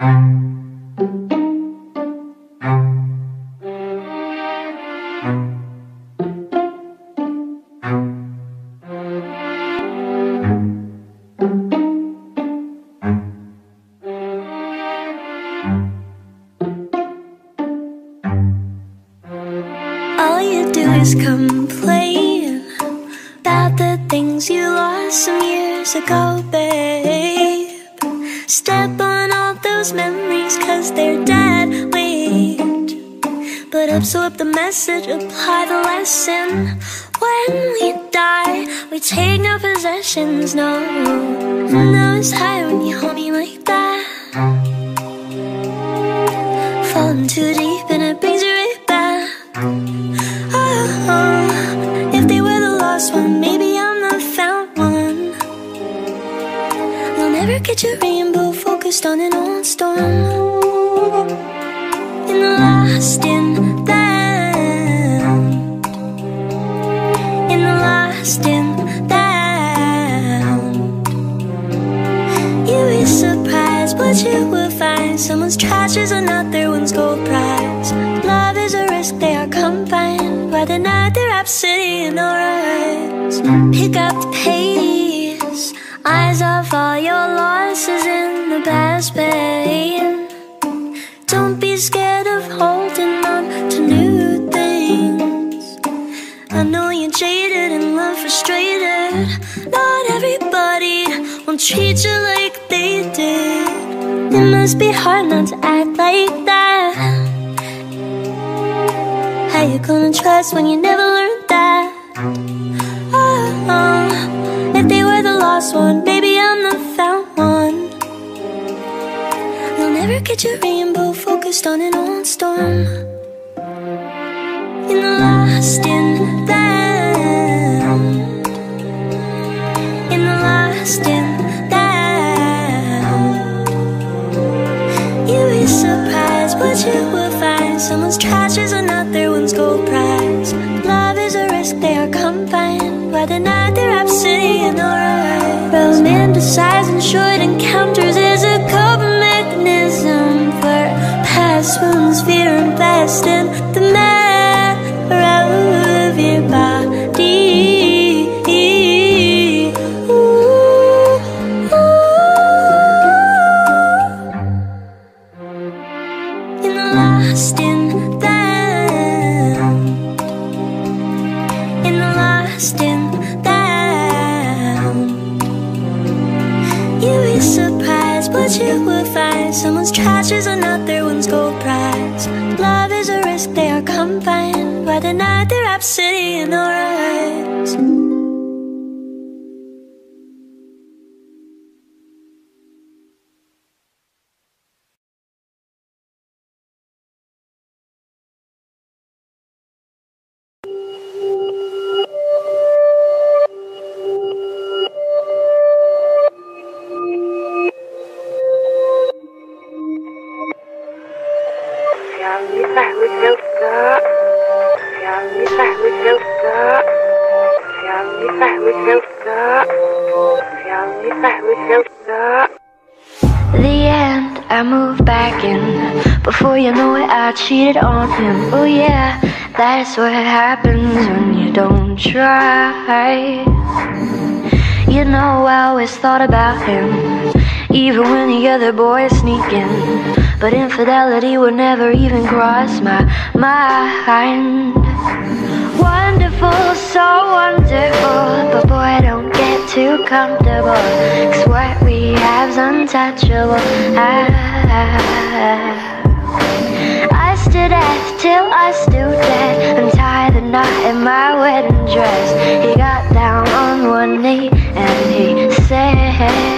All you do is complain about the things you lost some years ago, babe. Those memories, cause they're dead weight. But absorb the message, apply the lesson. When we die, we take no possessions, no. No, it's high when you hold me like that. Falling too deep and it brings you right back. Oh, if they were the lost one, maybe I'm the found one. You'll never get your an old storm. In the lost in. In the lost in be surprised what you will find. Someone's trash is another one's gold prize. Love is a risk, they are confined By the night, they're rhapsody in our eyes. Pick up the pace. Eyes off all your losses past, pain Don't be scared of holding on to new things. I know you're jaded and love frustrated. Not everybody will treat you like they did. It must be hard not to act like that. How you gonna trust when you never learned that? Oh, if they were the lost one, never get your rainbow focused on an old storm. In the lost in them. In the lost in them. You'd be surprised what you will find. Someone's trash is another best in the marrow of your body. Ooh, ooh. The lost in them. In the lost in them. You'd be surprised what you will find. Someone's trash is another one's gold prize. They are combined. By the night, they're rhapsody in our eyes. The end, I moved back in. Before you know it, I cheated on him. Oh, yeah, that's what happens when you don't try. You know, I always thought about him, even when the other boys sneak in. But infidelity would never even cross my mind. Wonderful, so wonderful, but boy, don't get too comfortable. Cause what we have's untouchable. I, I stood at till I stood dead, untie the knot in my wedding dress. He got down on one knee and he said,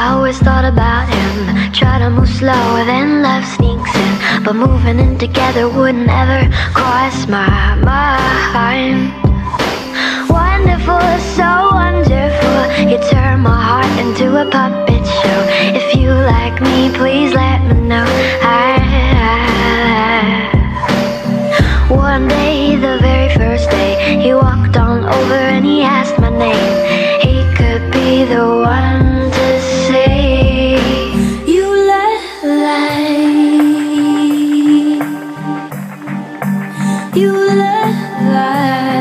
I always thought about him. Try to move slower than love sneaks in. But moving in together wouldn't ever cross my mind. Wonderful, so wonderful. You turn my heart into a puppet show. If you like me, please let me know. I you look like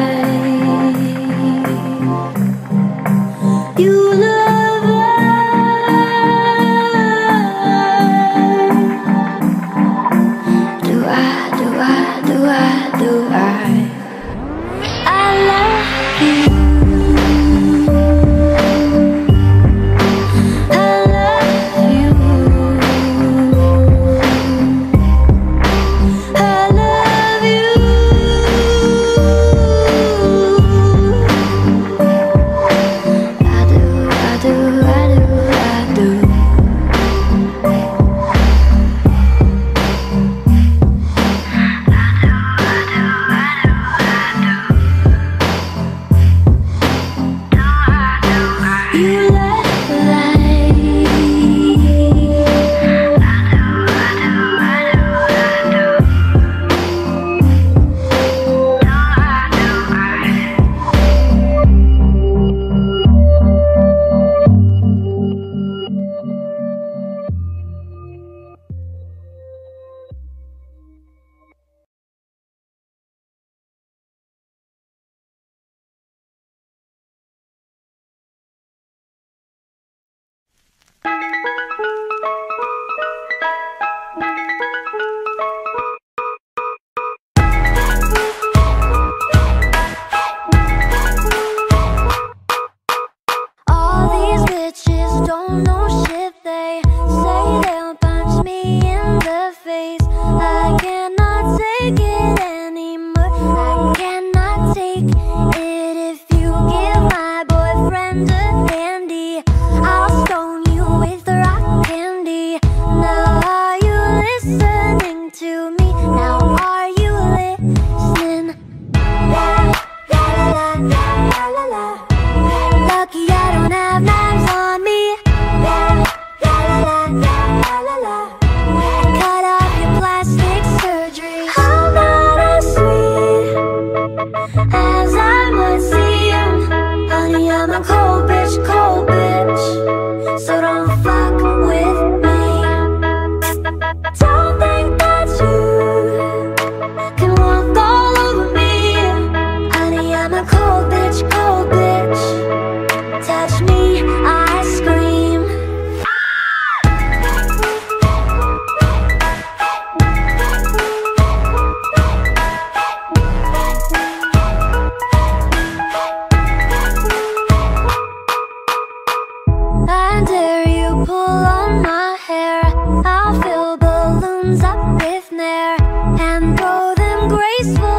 listening to me? Now are you listening? La la la la la la, la. Lucky I don't have knives on me. La la la la la la Cut off your plastic surgery. I'm not as sweet as I might seem. Honey, I'm a cold bitch, cold bitch. So Xu